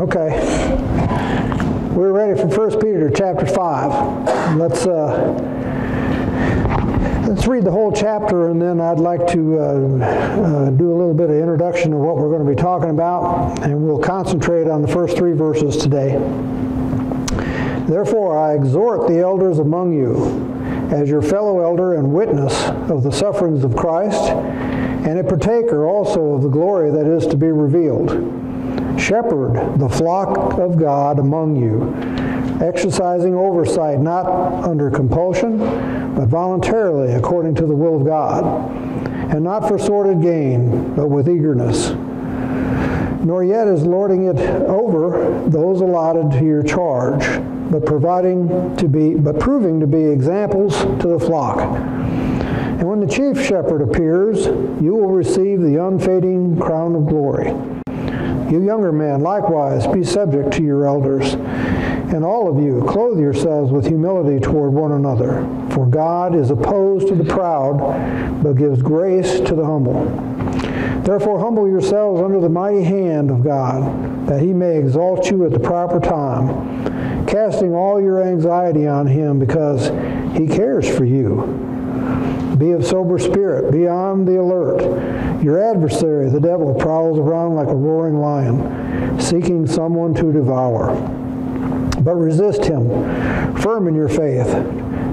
Okay. We're ready for 1 Peter chapter 5. Let's, uh, let's read the whole chapter and then I'd like to uh, uh, do a little bit of introduction of what we're going to be talking about and we'll concentrate on the first three verses today. Therefore I exhort the elders among you as your fellow elder and witness of the sufferings of Christ and a partaker also of the glory that is to be revealed. Shepherd the flock of God among you, exercising oversight not under compulsion, but voluntarily according to the will of God, and not for sordid gain, but with eagerness. Nor yet is lording it over those allotted to your charge, but providing to be but proving to be examples to the flock. And when the chief shepherd appears, you will receive the unfading crown of glory. You younger men, likewise, be subject to your elders. And all of you, clothe yourselves with humility toward one another. For God is opposed to the proud, but gives grace to the humble. Therefore, humble yourselves under the mighty hand of God, that he may exalt you at the proper time, casting all your anxiety on him because he cares for you. Be of sober spirit. Be on the alert. Your adversary, the devil, prowls around like a roaring lion, seeking someone to devour. But resist him, firm in your faith,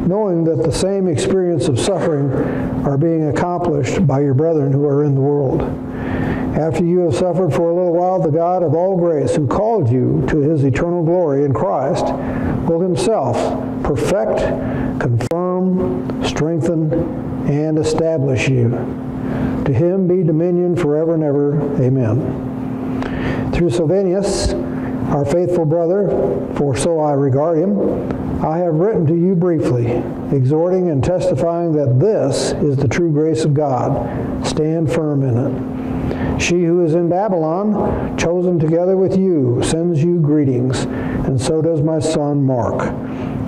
knowing that the same experience of suffering are being accomplished by your brethren who are in the world. After you have suffered for a little while, the God of all grace, who called you to his eternal glory in Christ, will himself perfect, confirm, strengthen, and establish you. To him be dominion forever and ever. Amen. Through Silvanus, our faithful brother, for so I regard him, I have written to you briefly, exhorting and testifying that this is the true grace of God. Stand firm in it. She who is in Babylon, chosen together with you, sends you greetings, and so does my son Mark.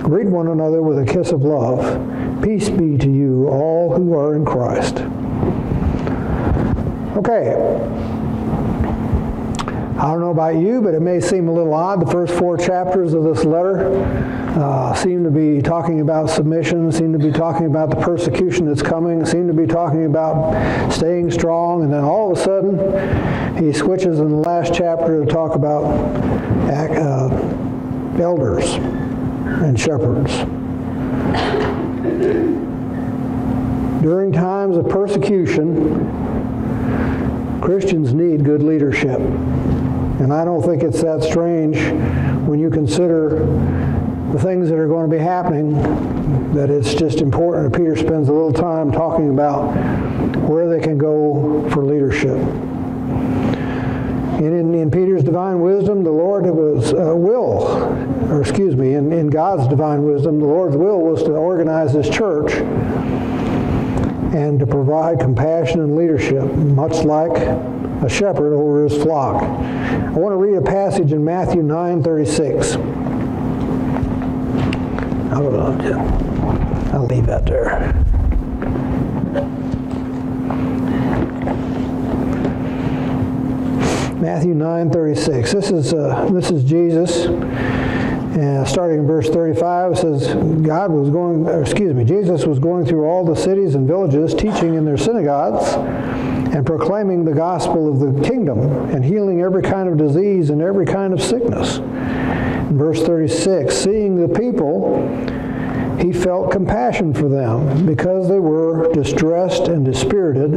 Greet one another with a kiss of love. Peace be to you, all who are in Christ. Okay. I don't know about you, but it may seem a little odd. The first four chapters of this letter uh, seem to be talking about submission, seem to be talking about the persecution that's coming, seem to be talking about staying strong, and then all of a sudden he switches in the last chapter to talk about uh, elders and shepherds. During times of persecution, Christians need good leadership. And I don't think it's that strange when you consider the things that are going to be happening that it's just important. Peter spends a little time talking about where they can go for leadership. In, in, in Peter's divine wisdom, the Lord was uh, will, or excuse me, in, in God's divine wisdom, the Lord's will was to organize His church and to provide compassion and leadership, much like a shepherd over his flock. I want to read a passage in Matthew 9:36. I'll, I'll leave that there. Matthew 9:36. This is uh, this is Jesus. And starting in verse 35, it says, God was going, excuse me, Jesus was going through all the cities and villages, teaching in their synagogues and proclaiming the gospel of the kingdom and healing every kind of disease and every kind of sickness. In verse 36, seeing the people, he felt compassion for them because they were distressed and dispirited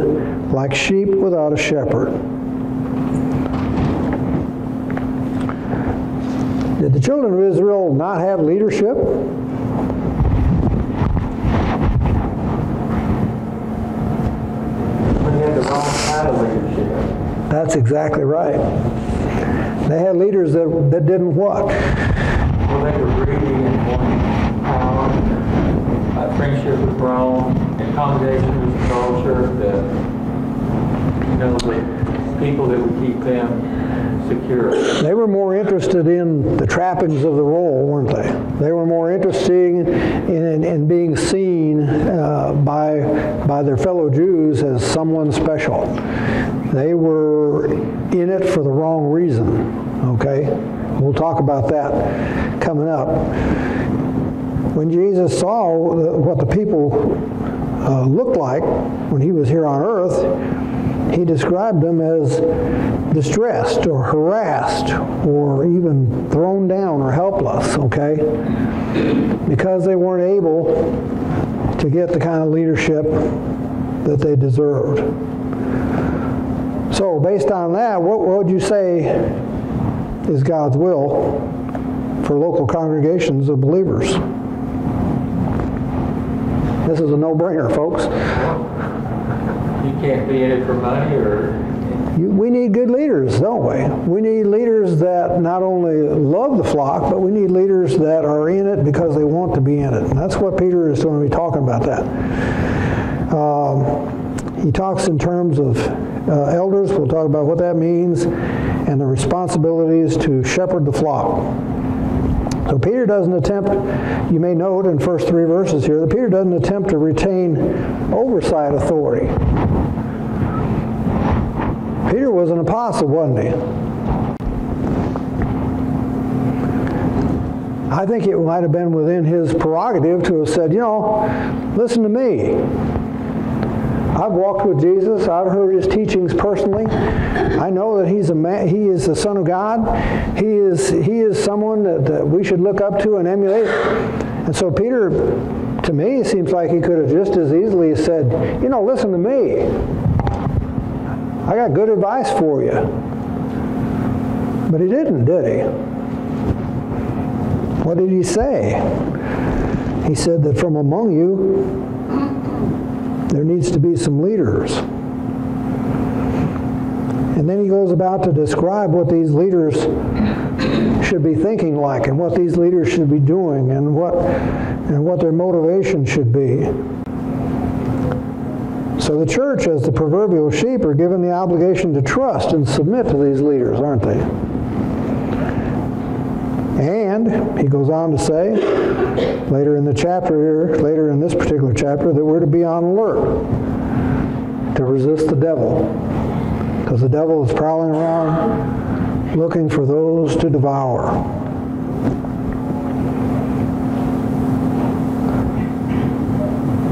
like sheep without a shepherd. Did the children of Israel not have leadership? They had the wrong kind of leadership. That's exactly right. They had leaders that, that didn't what? Well, they were greedy and wanting power, uh, friendship with Rome, and congregation was culture, the, you know, the people that would keep them secure. They were more interested in the trappings of the role, weren't they? They were more interested in, in, in being seen uh, by, by their fellow Jews as someone special. They were in it for the wrong reason, okay? We'll talk about that coming up. When Jesus saw what the people uh, looked like when he was here on earth, he described them as distressed or harassed or even thrown down or helpless, okay? Because they weren't able to get the kind of leadership that they deserved. So, based on that, what would you say is God's will for local congregations of believers? This is a no-brainer, folks. You can't be in it for money or we need good leaders, don't we? We need leaders that not only love the flock, but we need leaders that are in it because they want to be in it. And that's what Peter is going to be talking about that. Um, he talks in terms of uh, elders. We'll talk about what that means and the responsibilities to shepherd the flock. So Peter doesn't attempt, you may note in first three verses here, that Peter doesn't attempt to retain oversight authority. Peter was an apostle, wasn't he? I think it might have been within his prerogative to have said, you know, listen to me. I've walked with Jesus. I've heard his teachings personally. I know that he's a man, he is the Son of God. He is he is someone that, that we should look up to and emulate. And so Peter, to me, seems like he could have just as easily said, you know, listen to me. I got good advice for you. But he didn't, did he? What did he say? He said that from among you there needs to be some leaders. And then he goes about to describe what these leaders should be thinking like and what these leaders should be doing and what and what their motivation should be. So the church, as the proverbial sheep, are given the obligation to trust and submit to these leaders, aren't they? And he goes on to say later in the chapter here, later in this particular chapter, that we're to be on alert to resist the devil. Because the devil is prowling around looking for those to devour.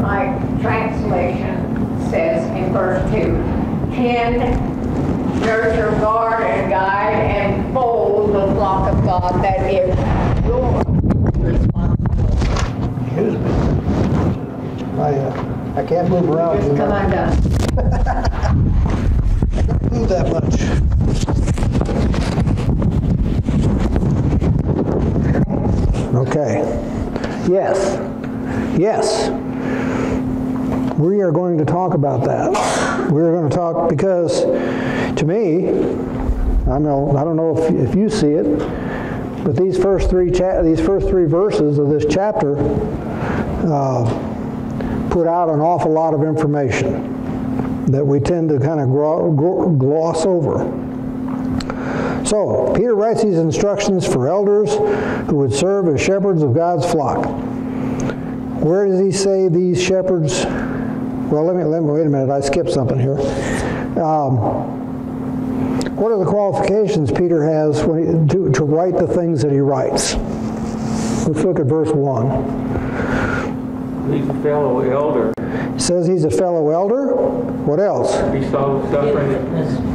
My translation says in verse 2, tend, nurture, guard, and guide, and fold the flock of God that is your responsibility. Excuse me. I, uh, I can't move around. Just come know. undone. Move that much. Okay. Yes. Yes. We are going to talk about that. We're going to talk because to me, I know I don't know if, if you see it, but these first three cha- these first three verses of this chapter uh, put out an awful lot of information that we tend to kind of gloss over. So, Peter writes these instructions for elders who would serve as shepherds of God's flock. Where does he say these shepherds? Well, let me, let me wait a minute. I skipped something here. Um, what are the qualifications Peter has when he, to, to write the things that he writes? Let's look at verse 1. he's a fellow elder. He says he's a fellow elder. What else? He saw suffering.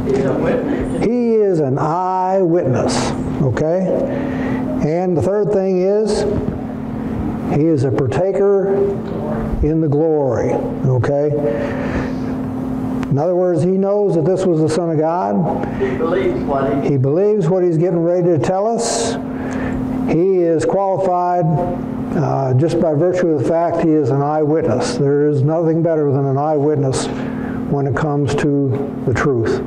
He's a witness. He is an eyewitness, okay? And the third thing is, he is a partaker in the glory, okay? In other words, he knows that this was the Son of God. He believes what he, He believes what he's getting ready to tell us. He is qualified uh, just by virtue of the fact he is an eyewitness. There is nothing better than an eyewitness when it comes to the truth.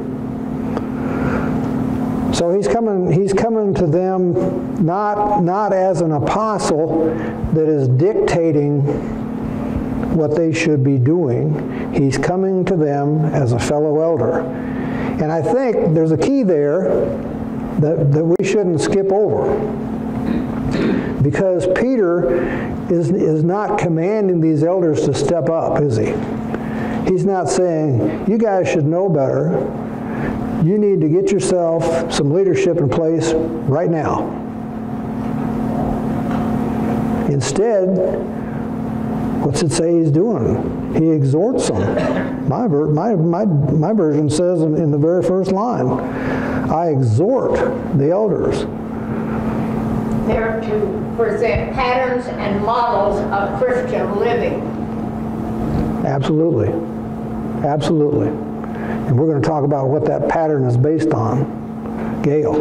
So he's coming, he's coming to them not, not as an apostle that is dictating what they should be doing. He's coming to them as a fellow elder. And I think there's a key there that, that we shouldn't skip over. Because Peter is, is not commanding these elders to step up, is he? He's not saying, you guys should know better. you need to get yourself some leadership in place right now. Instead, what's it say he's doing? He exhorts them. My, ver- my, my, my version says in, in the very first line, I exhort the elders. They're to present patterns and models of Christian living. Absolutely. Absolutely. And we're going to talk about what that pattern is based on. Gail.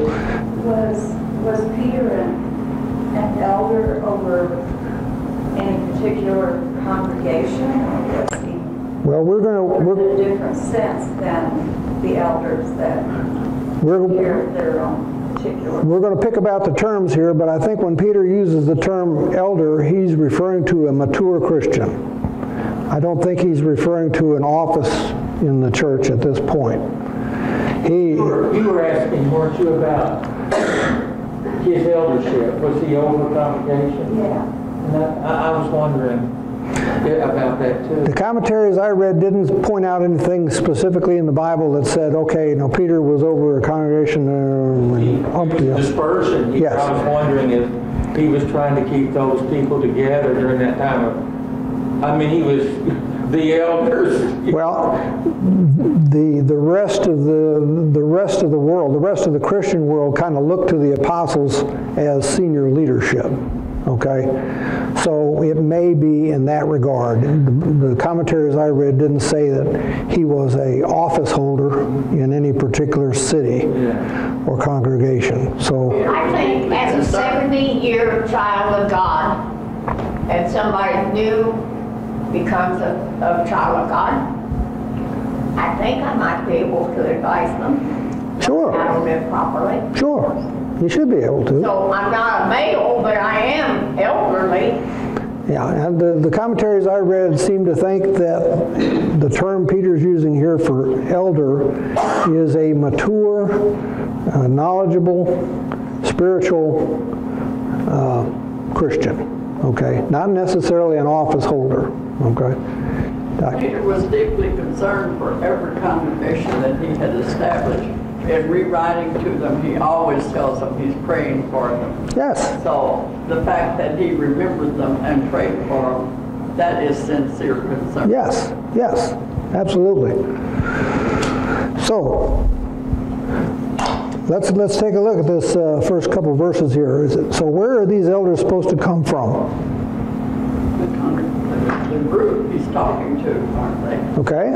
Was, was Peter an, an elder over any particular congregation, was he Well, we're going to, we're, a different sense than the elders that we're, hear their own particular? We're going to pick about the terms here, but I think when Peter uses the term elder, he's referring to a mature Christian. I don't think he's referring to an office in the church at this point. He, You were you were asking, weren't you, about his eldership? Was he over congregation? Yeah. I, was wondering about that too. the commentaries I read didn't point out anything specifically in the Bible that said, okay, no, Peter was over a congregation uh, and umpty. Dispersion, he- Yes. I was wondering if he was trying to keep those people together during that time of, I mean, he was the elders. Well, the, the rest of the, the rest of the world, the rest of the Christian world kind of looked to the apostles as senior leadership, okay? So it may be in that regard. The, the commentaries I read didn't say that he was a office holder in any particular city Yeah. or congregation. So, I think as a 70-year child of God, and somebody new becomes a, a child of God, I think I might be able to advise them Sure. how to live properly. sure, you should be able to. So I'm not a male, but I am elderly. Yeah, and the, the commentaries I read seem to think that the term Peter's using here for elder is a mature, uh, knowledgeable, spiritual uh, Christian, okay? Not necessarily an office holder, okay? Doc- Peter was deeply concerned for every congregation that he had established. In rewriting to them, he always tells them he's praying for them. Yes, So the fact that he remembered them and prayed for them, that is sincere concern. yes, yes, absolutely. So, let's, let's take a look at this uh, first couple verses here. Is it- So where are these elders supposed to come from? The group he's talking to, aren't they? Okay?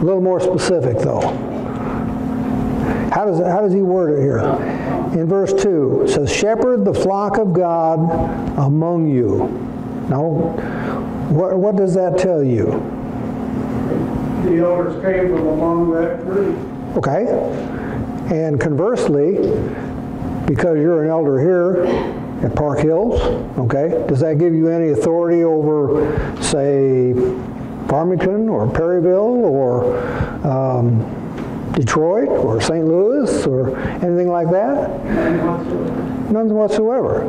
A little more specific, though. How does, how does he word it here? In verse 2, it says, Shepherd the flock of God among you. Now, what, what does that tell you? The elders came from among that group. Okay? And conversely, because you're an elder here at Park Hills, okay, does that give you any authority over, say, Farmington or Perryville or um, Detroit or St. Louis or anything like that? None whatsoever.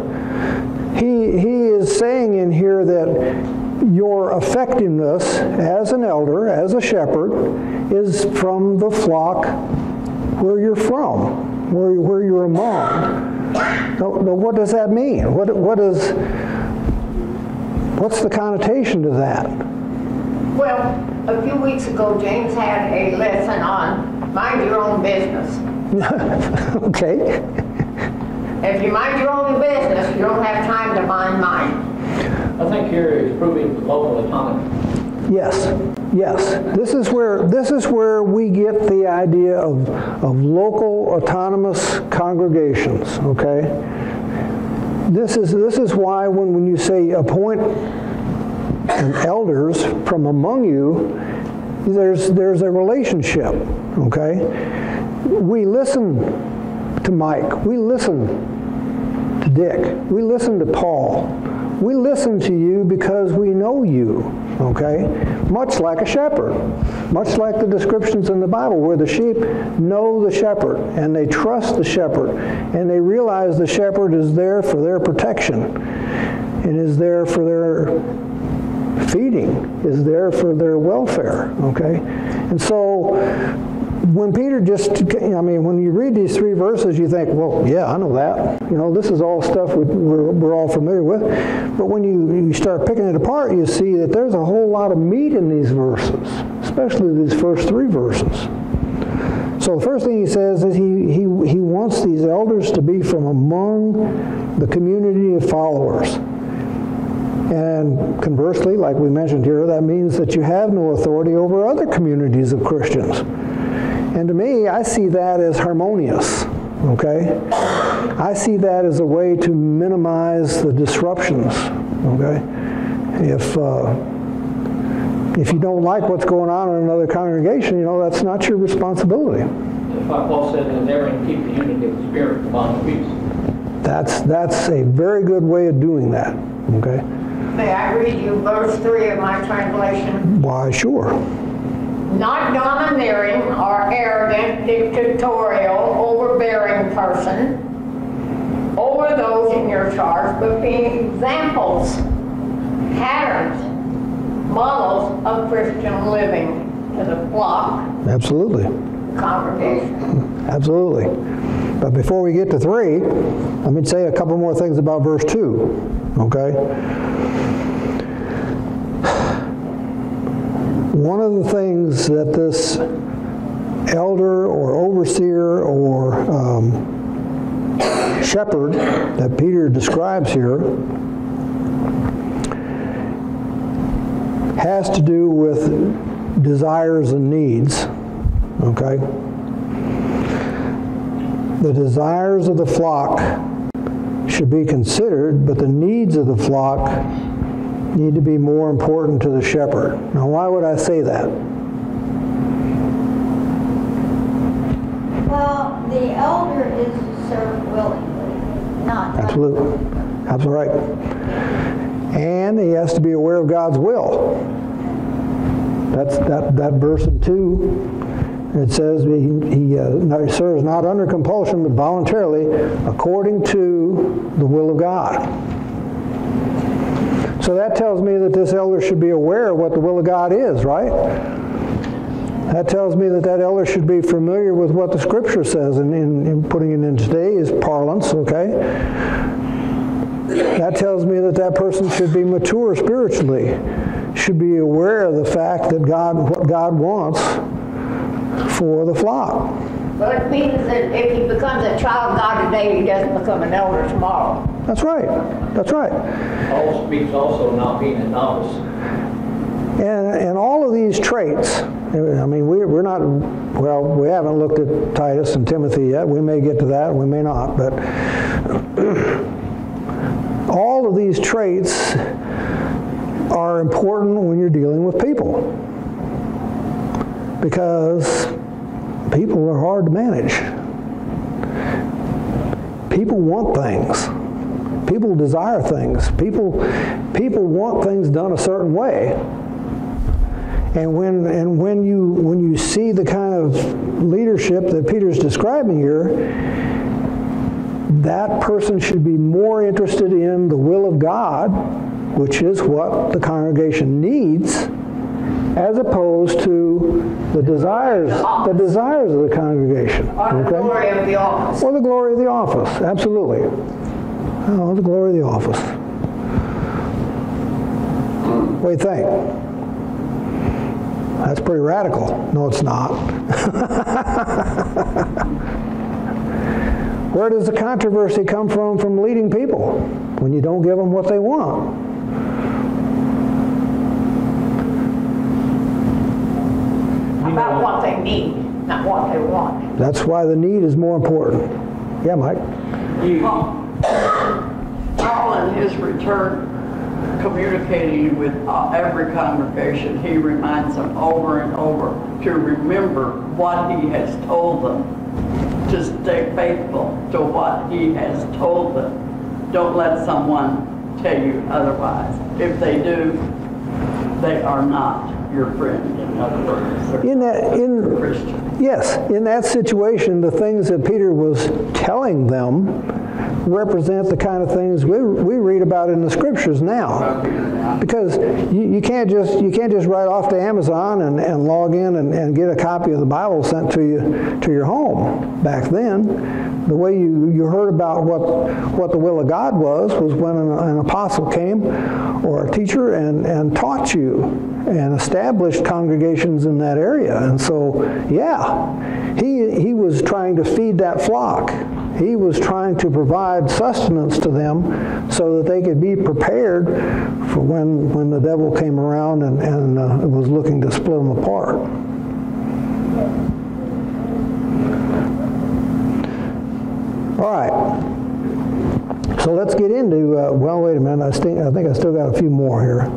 He, he is saying in here that your effectiveness as an elder, as a shepherd, is from the flock where you're from, where, where you're among. Now, now what does that mean? What, what is, what's the connotation to that? Well, a few weeks ago, James had a lesson on mind your own business. okay, If you mind your own business, you don't have time to mind mine. I think here is proving local autonomy. yes, yes. This is where, this is where we get the idea of, of local autonomous congregations, okay? This is, this is why when, when you say appoint elders from among you, there's, there's a relationship, okay? We listen to Mike. We listen to Dick. We listen to Paul. We listen to you because we know you, okay? Much like a shepherd, much like the descriptions in the Bible where the sheep know the shepherd and they trust the shepherd and they realize the shepherd is there for their protection and is there for their feeding, is there for their welfare, okay? And so when Peter just, I mean, when you read these three verses, you think, well, yeah, I know that. You know, this is all stuff we- we're, we're all familiar with. But when you, you start picking it apart, you see that there's a whole lot of meat in these verses, especially these first three verses. So the first thing he says is he, he, he wants these elders to be from among the community of followers. And conversely, like we mentioned here, that means that you have no authority over other communities of Christians. And to me, I see that as harmonious, okay? I see that as a way to minimize the disruptions, okay? If, uh, if you don't like what's going on in another congregation, you know, that's not your responsibility. That's why Paul said in there and keep the unity of the spirit of peace. That's, that's a very good way of doing that, okay? May I read you verse three of my translation? Why, sure. Not domineering or arrogant, dictatorial, overbearing person over those in your charge, but being examples, patterns, models of Christian living to the flock, Absolutely. congregation. Absolutely. But before we get to three, let me say a couple more things about verse two, okay? One of the things that this elder or overseer or um, shepherd that Peter describes here has to do with desires and needs, okay? The desires of the flock should be considered, but the needs of the flock need to be more important to the shepherd. Now, why would I say that? Well, the elder is to serve willingly, not. Absolutely. That's right. And he has to be aware of God's will. That's that, that verse in 2. It says he, he uh, serves not under compulsion, but voluntarily, according to the will of God. So that tells me that this elder should be aware of what the will of God is, right? That tells me that that elder should be familiar with what the Scripture says, and in, in putting it in today's parlance, okay? That tells me that that person should be mature spiritually, should be aware of the fact that God, what God wants for the flock. Well, it means that if he becomes a child of God today, he doesn't become an elder tomorrow. That's right. That's right. Paul speaks also not being a novice. And, and all of these traits, I mean, we, we're not, well, we haven't looked at Titus and Timothy yet. We may get to that, we may not, but all of these traits are important when you're dealing with people because people are hard to manage. People want things. People desire things. People, people want things done a certain way. And when, and when, you, when you see the kind of leadership that Peter's describing here, that person should be more interested in the will of God, which is what the congregation needs, as opposed to the desires, the desires of the congregation. Or the okay? glory of the office. Or the glory of the office, absolutely. Oh, the glory of the office. What do you think? That's pretty radical. No, it's not. Where does the controversy come from from leading people when you don't give them what they want? About what they need, not what they want. That's why the need is more important. Yeah, Mike? Paul in his return communicating with uh, every congregation, he reminds them over and over to remember what he has told them, to stay faithful to what he has told them. Don't let someone tell you otherwise. If they do, they are not your friend, in other words. In that, in, Christian. Yes, in that situation, the things that Peter was telling them represent the kind of things we, we read about in the scriptures now. Because you, you can't just you can't just write off to Amazon and, and log in and, and get a copy of the Bible sent to you to your home. Back then, the way you, you heard about what what the will of God was was when an, an apostle came or a teacher and, and taught you and established congregations in that area. And so, yeah, he, he was trying to feed that flock. He was trying to provide sustenance to them so that they could be prepared for when, when the devil came around and, and uh, was looking to split them apart. All right. So let's get into, uh, well, wait a minute. I, st- I think I still got a few more here.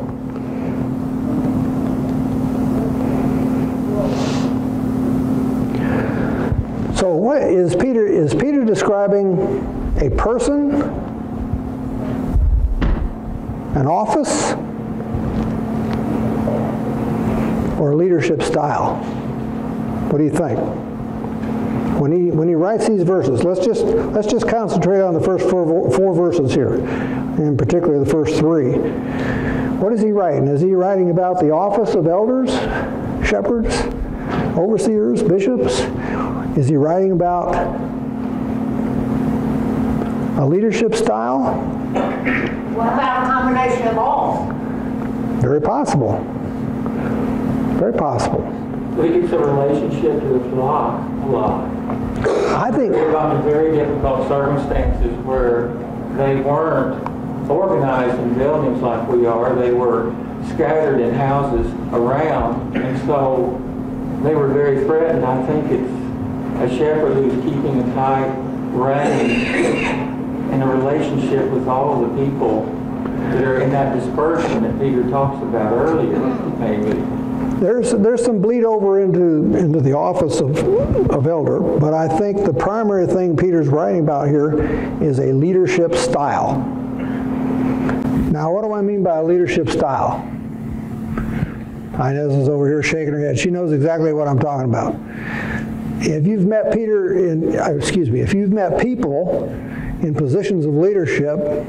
So what is Peter is Peter describing a person, an office, or a leadership style? What do you think? When he when he writes these verses, let's just let's just concentrate on the first four, four verses here, in particular the first three. What is he writing? Is he writing about the office of elders, shepherds, overseers, bishops? Is he writing about a leadership style? What about a combination of all? Very possible. Very possible. We get the relationship to the flock a lot. I think They're about in very difficult circumstances where they weren't organized in buildings like we are. They were scattered in houses around, and so they were very threatened. I think it's a shepherd who's keeping a tight rein in a relationship with all of the people that are in that dispersion that Peter talks about earlier, maybe. there's there's some bleed over into into the office of, of elder, but I think the primary thing Peter's writing about here is a leadership style. Now, what do I mean by a leadership style? Inez is over here shaking her head. She knows exactly what I'm talking about. If you've met Peter in, uh, excuse me, if you've met people in positions of leadership,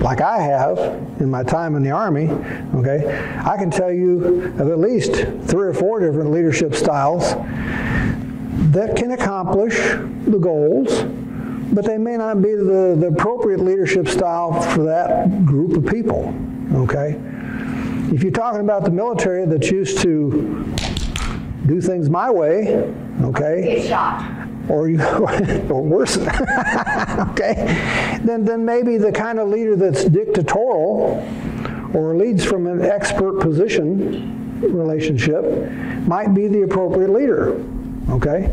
like I have in my time in the Army, okay, I can tell you of at least three or four different leadership styles that can accomplish the goals, but they may not be the, the appropriate leadership style for that group of people, okay? If you're talking about the military that's used to do things my way, okay, or you, or worse, okay, then then maybe the kind of leader that's dictatorial or leads from an expert position relationship might be the appropriate leader. Okay,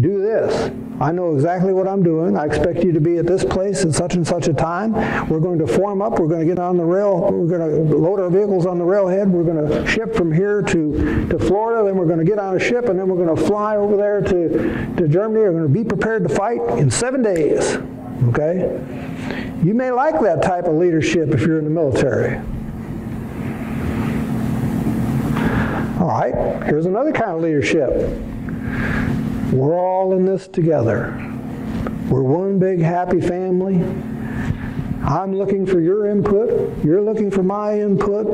do this. I know exactly what I'm doing. I expect you to be at this place at such and such a time. We're going to form up. We're going to get on the rail. We're going to load our vehicles on the railhead. We're going to ship from here to, to Florida. Then we're going to get on a ship, and then we're going to fly over there to, to Germany. We're going to be prepared to fight in seven days. Okay? You may like that type of leadership if you're in the military. All right, here's another kind of leadership. We're all in this together. We're one big happy family. I'm looking for your input. You're looking for my input.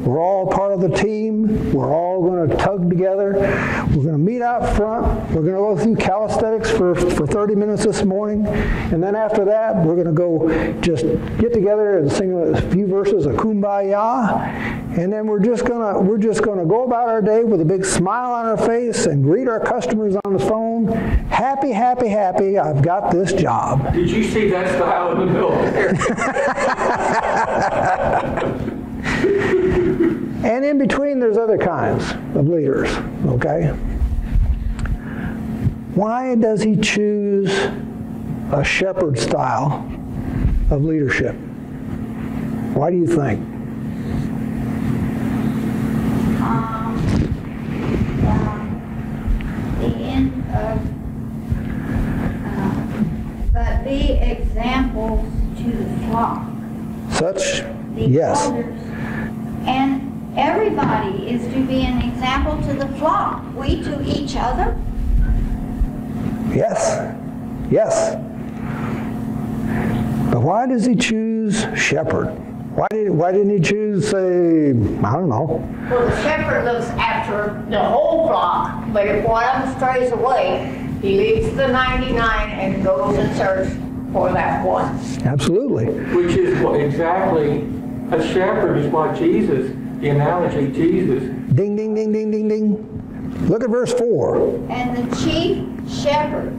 We're all part of the team. We're all going to tug together. We're going to meet out front. We're going to go through calisthenics for, for 30 minutes this morning. And then after that, we're going to go just get together and sing a few verses of Kumbaya. And then we're just going to we're just going to go about our day with a big smile on our face and greet our customers on the phone. Happy, happy, happy. I've got this job. Did you see that style in the military? And in between, there's other kinds of leaders, okay? Why does he choose a shepherd style of leadership? Why do you think? Um, the, the end of, uh, but be examples to the flock. Such, the yes. elders. And everybody is to be an example to the flock. We to each other. Yes. Yes. But why does he choose shepherd? Why, did, why didn't he choose, say, I don't know, Well, the shepherd looks after the whole flock, but if one of them strays away, he leaves the 99 and goes and search for that one. absolutely. Which is what exactly, a shepherd is what Jesus, the analogy Jesus Ding, ding, ding, ding, ding, ding. Look at verse 4. And the chief shepherd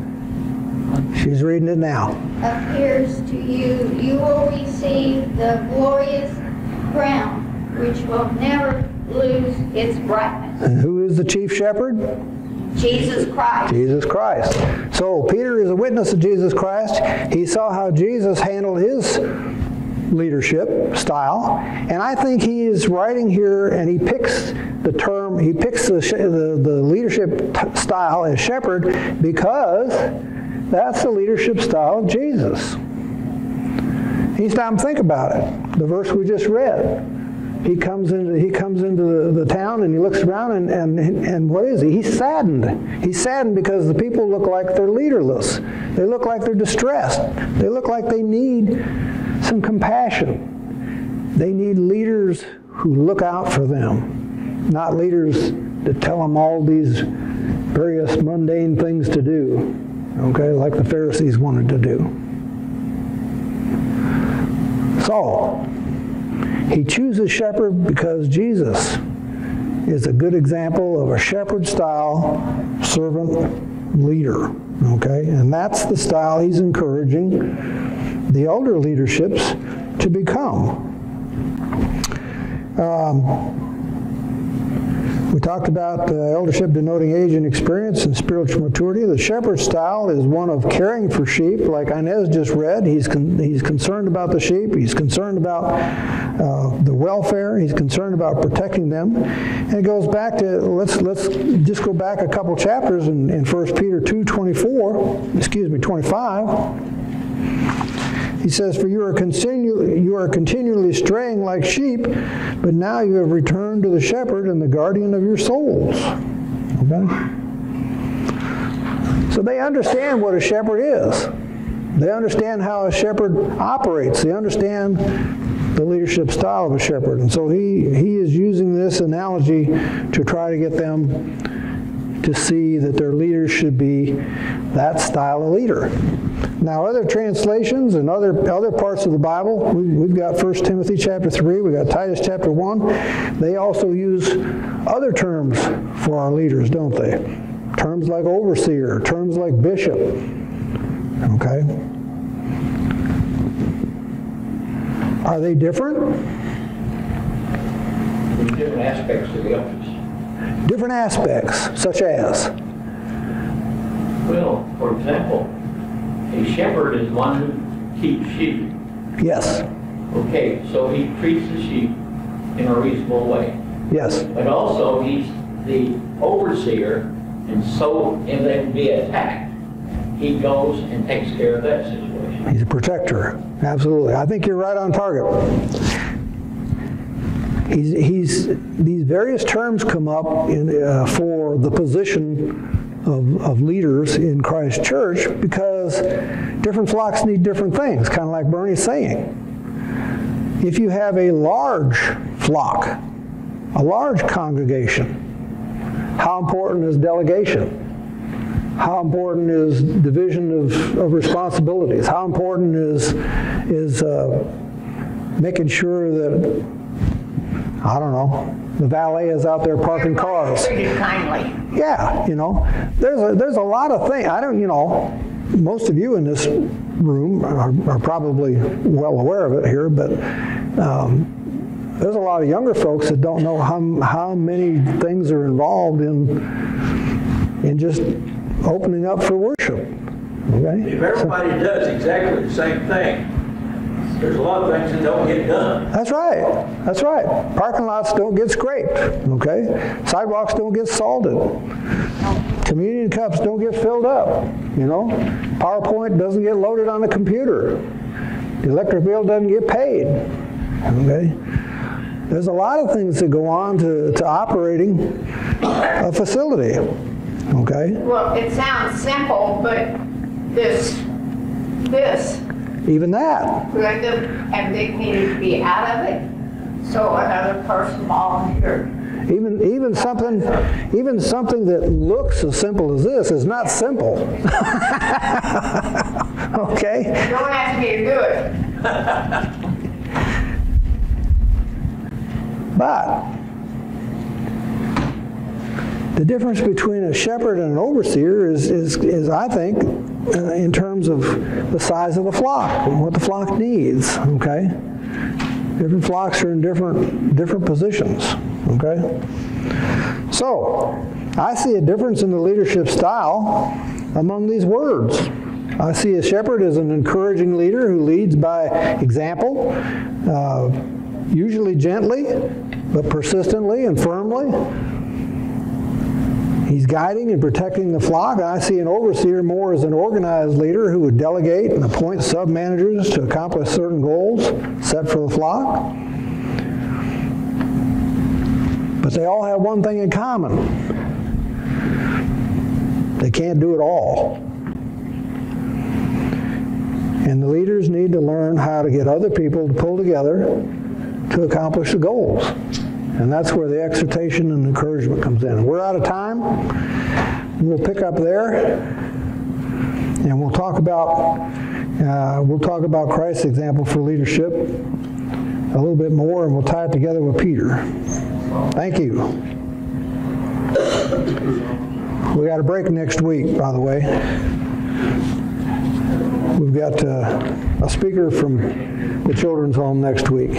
She's reading it now. appears to you, you will receive the glorious crown, which will never lose its brightness. And who is the chief shepherd? Jesus Christ. Jesus Christ. So Peter is a witness of Jesus Christ. He saw how Jesus handled his leadership style, and I think he is writing here, and he picks the term, he picks the, the, the leadership style as shepherd because that's the leadership style of Jesus. He's stopped and think about it. The verse we just read. He comes into he comes into the, the town and he looks around and, and and what is he? He's saddened. He's saddened because the people look like they're leaderless. They look like they're distressed. They look like they need some compassion. They need leaders who look out for them, not leaders that tell them all these various mundane things to do. Okay, like the Pharisees wanted to do. So, he chooses shepherd because Jesus is a good example of a shepherd style servant leader. Okay? And that's the style he's encouraging the elder leaderships to become. Um, we talked about uh, eldership denoting age and experience and spiritual maturity. The shepherd style is one of caring for sheep, like Inez just read. He's, con- he's concerned about the sheep. He's concerned about uh, the welfare. He's concerned about protecting them. And it goes back to, let's, let's just go back a couple chapters in, in 1 Peter 2, 24, excuse me, 25. He says, For you are, continually, you are continually straying like sheep, but now you have returned to the shepherd and the guardian of your souls. Okay? So they understand what a shepherd is. They understand how a shepherd operates. They understand the leadership style of a shepherd. And so he, he is using this analogy to try to get them to see that their leaders should be that style of leader. Now, other translations and other other parts of the Bible, we, we've got 1 Timothy chapter 3, we've got Titus chapter 1. They also use other terms for our leaders, don't they? Terms like overseer, terms like bishop. Okay? Are they different? Different aspects to the office. Different aspects, such as. Well, for example, a shepherd is one who keeps sheep. Yes, Okay, so he treats the sheep in a reasonable way. yes, But also, he's the overseer, and so if they be attacked, he goes and takes care of that situation. He's a protector. Absolutely. I think you're right on target. He's, he's, these various terms come up in, uh, for the position of, of leaders in Christ Church because different flocks need different things, kind of like Bernie's saying. If you have a large flock, a large congregation, how important is delegation? How important is division of, of responsibilities? How important is, is uh, making sure that, I don't know, the valet is out there parking cars? Treated kindly. Yeah, you know, there's a, there's a lot of things. I don't, you know, most of you in this room are, are probably well aware of it here, but um, there's a lot of younger folks that don't know how, how many things are involved in, in just opening up for worship. Okay? If everybody does exactly the same thing, there's a lot of things that don't get done. That's right. That's right. Parking lots don't get scraped. Okay? Sidewalks don't get salted. Communion cups don't get filled up. You know? PowerPoint doesn't get loaded on the computer. The electric bill doesn't get paid. Okay? There's a lot of things that go on to, to operating a facility. Okay? Well, it sounds simple, but this, this Even that. Could and they needed to be out of it, so another person volunteered. Even, even something, even something that looks as simple as this is not simple. okay? You don't ask me to do it. But the difference between a shepherd and an overseer is, is, is I think, uh, in terms of the size of the flock and what the flock needs. Okay, different flocks are in different different positions. Okay, so I see a difference in the leadership style among these words. I see a shepherd as an encouraging leader who leads by example, uh, usually gently, but persistently and firmly. He's guiding and protecting the flock. I see an overseer more as an organized leader who would delegate and appoint sub-managers to accomplish certain goals set for the flock. But they all have one thing in common. They can't do it all. And the leaders need to learn how to get other people to pull together to accomplish the goals. And that's where the exhortation and encouragement comes in. We're out of time. We'll pick up there, and we'll talk about uh, we'll talk about Christ's example for leadership a little bit more, and we'll tie it together with Peter. Thank you. We got a break next week, by the way. We've got uh, a speaker from the children's home next week.